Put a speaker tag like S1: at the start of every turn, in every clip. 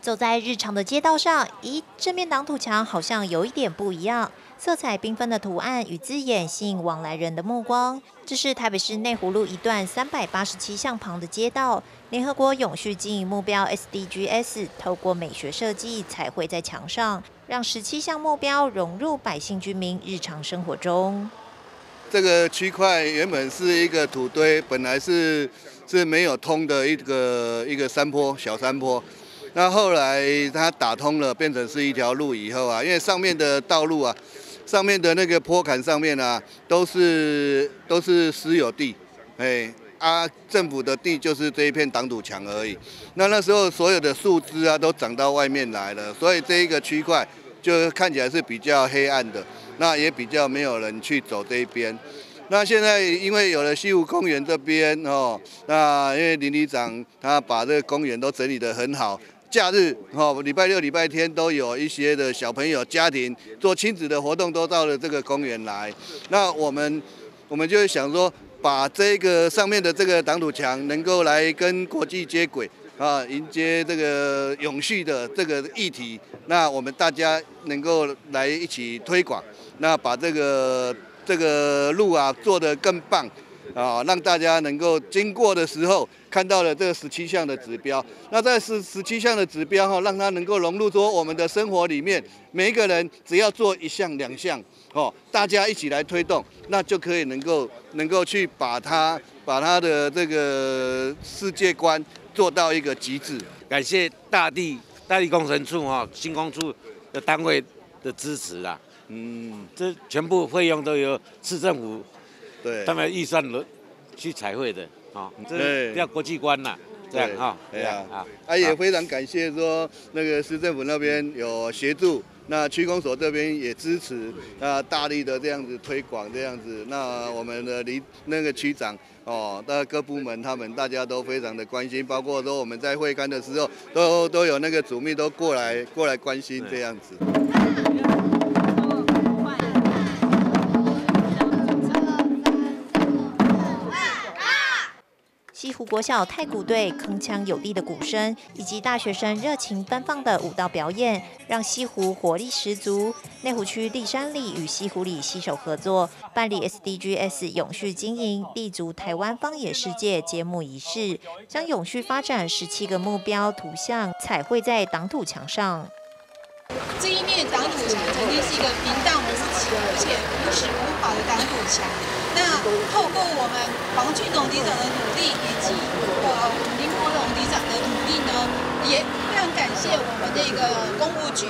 S1: 走在日常的街道上，咦，这面挡土墙好像有一点不一样，色彩缤纷的图案与字眼吸引往来人的目光。这是台北市内湖路一段三百八十七巷旁的街道，联合国永续经营目标 SDGs 透过美学设计彩绘在墙上，让十七项目标融入百姓居民日常生活中。
S2: 这个区块原本是一个土堆，本来是是没有通的一个一个山坡小山坡。那后来它打通了，变成是一条路以后啊，因为上面的道路啊，上面的那个坡坎上面啊，都是都是私有地，哎啊，政府的地就是这一片挡土墙而已。那那时候所有的树枝啊都长到外面来了，所以这一个区块就看起来是比较黑暗的，那也比较没有人去走这一边。那现在因为有了西湖公园这边哦，那因为林里长他把这个公园都整理得很好。假日哈，礼拜六、礼拜天都有一些的小朋友家庭做亲子的活动，都到了这个公园来。那我们我们就想说，把这个上面的这个挡土墙能够来跟国际接轨啊，迎接这个永续的这个议题。那我们大家能够来一起推广，那把这个这个路啊做得更棒。啊，让大家能够经过的时候看到了这个十七项的指标。那在十十七项的指标哈，让它能够融入说我们的生活里面，每一个人只要做一项两项，哦，大家一起来推动，那就可以能够能够去把它把它的这个世界观做到一个极致。
S3: 感谢大地大地工程处哈，新工处的单位的支持啦。嗯，这全部费用都由市政府。
S2: 对，
S3: 他们预算轮去彩绘的，啊，这要国际观呐，这样哈，
S2: 对啊，啊，也非常感谢说那个市政府那边有协助，那区公所这边也支持，那大力的这样子推广这样子，那我们的离那个区长哦，那各部门他们大家都非常的关心，包括说我们在会刊的时候，都都有那个主秘都过来过来关心这样子。
S1: 国小太鼓队铿锵有力的鼓声，以及大学生热情奔放的舞蹈表演，让西湖活力十足。内湖区立山里与西湖里携手合作，办理 SDGs 永续经营立足台湾方野世界揭幕仪式，将永续发展十七个目标图像彩绘在挡土墙上。
S4: 这一面挡土墙曾经是一个平淡无奇而且无实无法的挡土墙。那透过我们黄俊龙局长的努力，以及呃林国荣局长的努力呢，也非常感谢我们这个公务局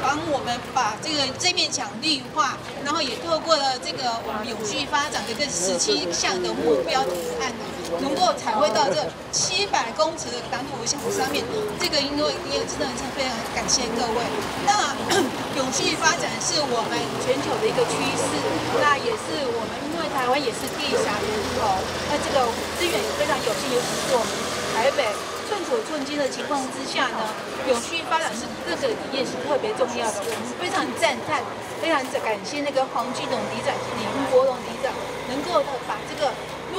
S4: 帮我们把这个这面墙绿化，然后也透过了这个我们永续发展的这十七项的目标图案呢，能够彩绘到这七百公尺的挡土墙上面。这个因为也真的是非常感谢各位。那 永续发展是我们全球的一个趋势，那也是我们。台湾也是地狭人稠，那这个资源也非常有限，尤其是我们台北寸土寸金的情况之下呢，永续发展是这个理念是特别重要的。我们非常赞叹，非常感谢那个黄俊龙局长、林国龙局长，能够把这个。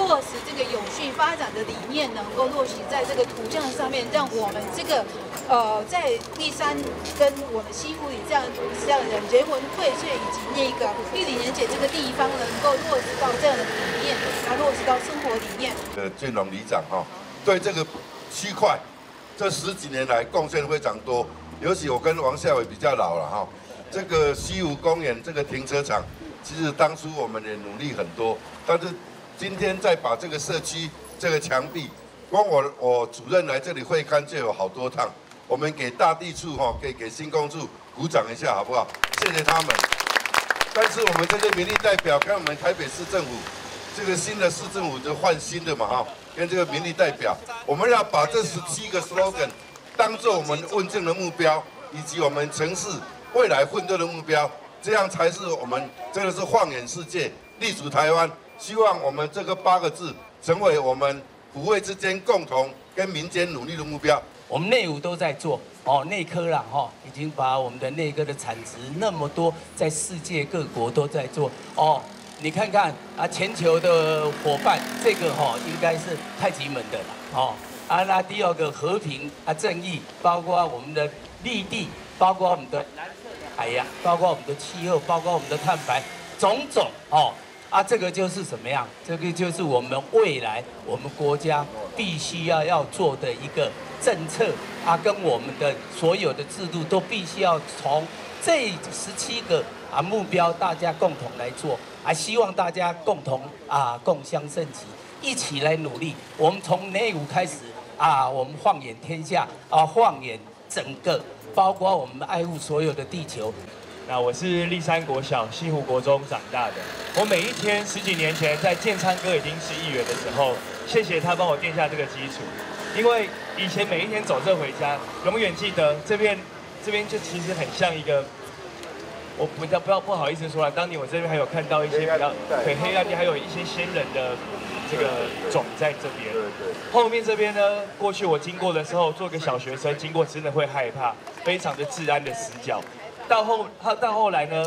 S4: 落实这个永续发展的理念，能够落实在这个图像上面，让我们这个呃在第三跟我们西湖里这样这样的人文荟萃，以及那个玉里年姐这个地方，能够落实到这样的理念，来落实到生活理念。
S5: 呃，建龙里长哈，对这个区块这十几年来贡献非常多，尤其我跟王孝伟比较老了哈，这个西湖公园这个停车场，其实当初我们也努力很多，但是。今天再把这个社区这个墙壁，光我我主任来这里会看就有好多趟。我们给大地处哈，给给新工处鼓掌一下好不好？谢谢他们。但是我们这些民意代表，跟我们台北市政府这个新的市政府就换新的嘛哈，跟这个民意代表，我们要把这十七个 slogan 当做我们问政的目标，以及我们城市未来奋斗的目标，这样才是我们真的是放眼世界，立足台湾。希望我们这个八个字成为我们府会之间共同跟民间努力的目标。
S6: 我们内务都在做哦，内科啦哈，已经把我们的内科的产值那么多，在世界各国都在做哦。你看看啊，全球的伙伴，这个哈应该是太极门的了哦。啊，那第二个和平啊，正义，包括我们的绿地，包括我们的蓝色的海洋，包括我们的气候，包括我们的碳排，种种哦，啊，这个就是什么样？这个就是我们未来我们国家必须要要做的一个政策啊，跟我们的所有的制度都必须要从这十七个啊目标大家共同来做，啊，希望大家共同啊共襄盛举，一起来努力。我们从内务开始。啊，我们放眼天下，啊，放眼整个，包括我们爱护所有的地球。
S7: 那我是立山国小西湖国中长大的，我每一天十几年前在建昌哥已经是议员的时候，谢谢他帮我垫下这个基础。因为以前每一天走这回家，永远记得这边，这边就其实很像一个，我不要不要不好意思说了，当年我这边还有看到一些比较很黑暗的，还有一些仙人的。这个种在这边，后面这边呢？过去我经过的时候，做个小学生经过，真的会害怕，非常的治安的死角。到后，到后来呢，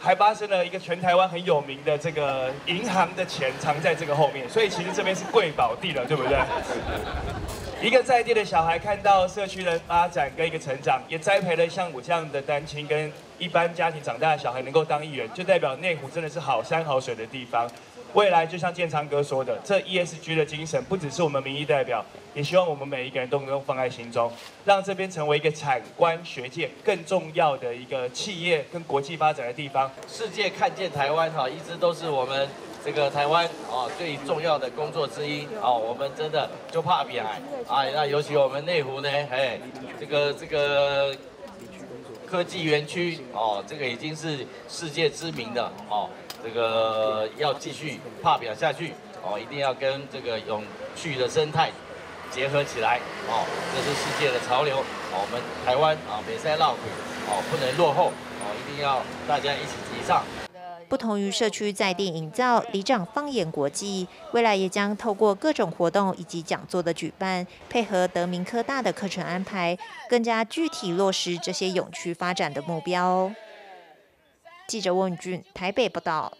S7: 还发生了一个全台湾很有名的这个银行的钱藏在这个后面，所以其实这边是贵宝地了，对不对？一个在地的小孩看到社区的发展跟一个成长，也栽培了像我这样的单亲跟一般家庭长大的小孩能够当议员，就代表内湖真的是好山好水的地方。未来就像建昌哥说的，这 ESG 的精神不只是我们民意代表，也希望我们每一个人都能够放在心中，让这边成为一个产官学界更重要的一个企业跟国际发展的地方。
S8: 世界看见台湾哈，一直都是我们这个台湾啊最重要的工作之一啊。我们真的就怕比海啊，那尤其我们内湖呢，哎，这个这个科技园区哦，这个已经是世界知名的哦。这个要继续发表下去哦，一定要跟这个永续的生态结合起来哦，这是世界的潮流。我们台湾啊，美赛绕腿哦，不能落后哦，一定要大家一起提倡。
S1: 不同于社区在地营造，里长放眼国际，未来也将透过各种活动以及讲座的举办，配合德明科大的课程安排，更加具体落实这些永续发展的目标。记者问俊台北报道。